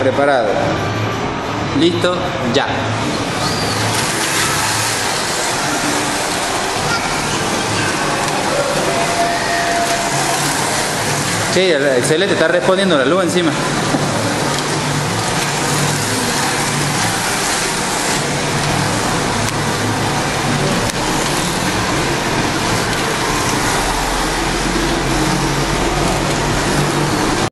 Preparado. Listo, ya. Sí, excelente, está respondiendo la luz encima.